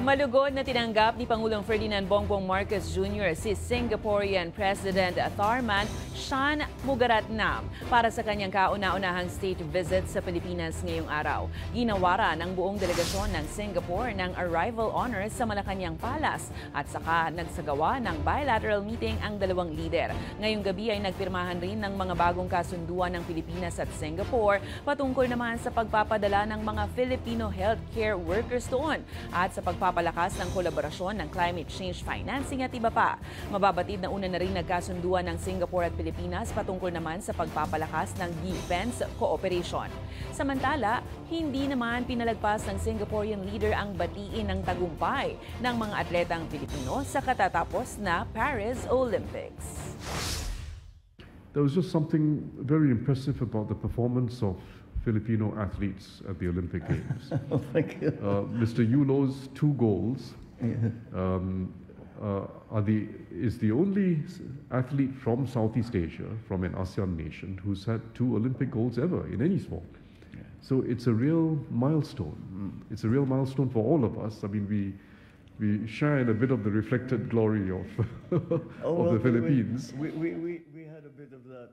Malugod na tinanggap ni Pangulong Ferdinand Bongbong Marcos Jr. si Singaporean President Tharman Shan Mugaratnam para sa kanyang kauna-unahang state visit sa Pilipinas ngayong araw. Ginawara ng buong delegasyon ng Singapore ng arrival honors sa Malacanang Palace at saka nagsagawa ng bilateral meeting ang dalawang lider. Ngayong gabi ay nagpirmahan rin ng mga bagong kasunduan ng Pilipinas at Singapore patungkol naman sa pagpapadala ng mga Filipino healthcare workers doon at sa pagpapalakas ng kolaborasyon ng climate change financing at iba pa. Mababatid na una na rin nagkasunduan ng Singapore at Pilipinas patungkol naman sa pagpapalakas ng defense cooperation. Samantala, hindi naman pinalagpas ng Singaporean leader ang batiin ng tagumpay ng mga atletang Pilipino sa katatapos na Paris Olympics. There was just something very impressive about the performance of Filipino athletes at the Olympic Games. Oh, thank you. uh, Mr. Yulo's two goals Yeah. um, Uh, are the, is the only athlete from Southeast Asia, from an ASEAN nation, who's had two Olympic goals ever in any sport. So it's a real milestone. Mm. It's a real milestone for all of us. I mean, we, we share in a bit of the reflected glory of, Oh, of well, the Philippines. We, we, we, we had a bit of that